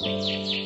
Música